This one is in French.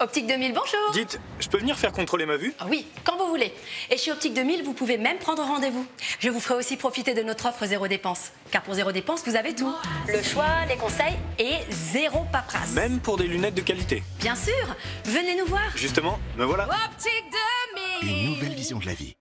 Optique 2000, bonjour. Dites, je peux venir faire contrôler ma vue? Ah oui, quand vous voulez. Et chez Optique 2000, vous pouvez même prendre rendez-vous. Je vous ferai aussi profiter de notre offre zéro dépense. Car pour zéro dépense, vous avez tout. Le choix, les conseils et zéro paperasse. Même pour des lunettes de qualité. Bien sûr, venez nous voir. Justement, me voilà. Optique 2000 Une nouvelle vision de la vie.